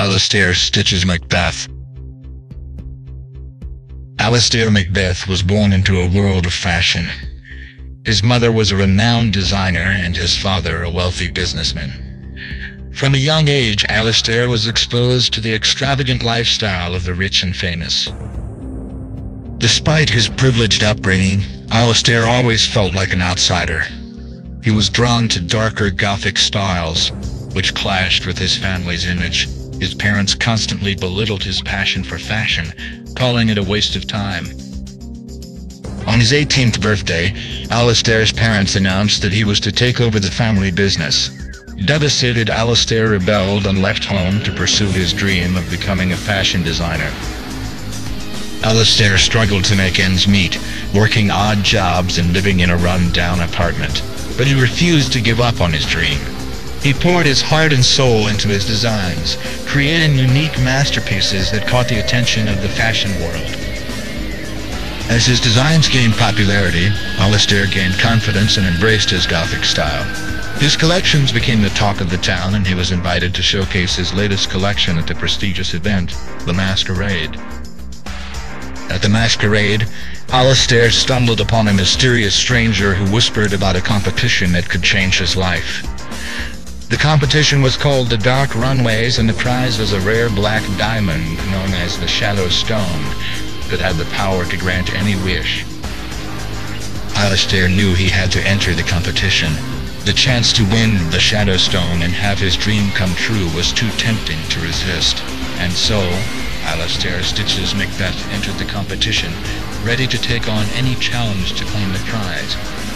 Alistair stitches Macbeth. Alistair Macbeth was born into a world of fashion. His mother was a renowned designer and his father a wealthy businessman. From a young age, Alistair was exposed to the extravagant lifestyle of the rich and famous. Despite his privileged upbringing, Alistair always felt like an outsider. He was drawn to darker Gothic styles, which clashed with his family's image. His parents constantly belittled his passion for fashion, calling it a waste of time. On his 18th birthday, Alistair's parents announced that he was to take over the family business. Devastated, Alistair rebelled and left home to pursue his dream of becoming a fashion designer. Alistair struggled to make ends meet, working odd jobs and living in a run-down apartment. But he refused to give up on his dream. He poured his heart and soul into his designs, creating unique masterpieces that caught the attention of the fashion world. As his designs gained popularity, Alistair gained confidence and embraced his Gothic style. His collections became the talk of the town and he was invited to showcase his latest collection at the prestigious event, the Masquerade. At the masquerade, Alistair stumbled upon a mysterious stranger who whispered about a competition that could change his life. The competition was called the Dark Runways, and the prize was a rare black diamond known as the Shadow Stone that had the power to grant any wish. Alistair knew he had to enter the competition. The chance to win the Shadow Stone and have his dream come true was too tempting to resist. And so, Alistair Stitches Macbeth entered the competition, ready to take on any challenge to claim the prize.